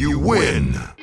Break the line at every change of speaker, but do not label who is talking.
You win!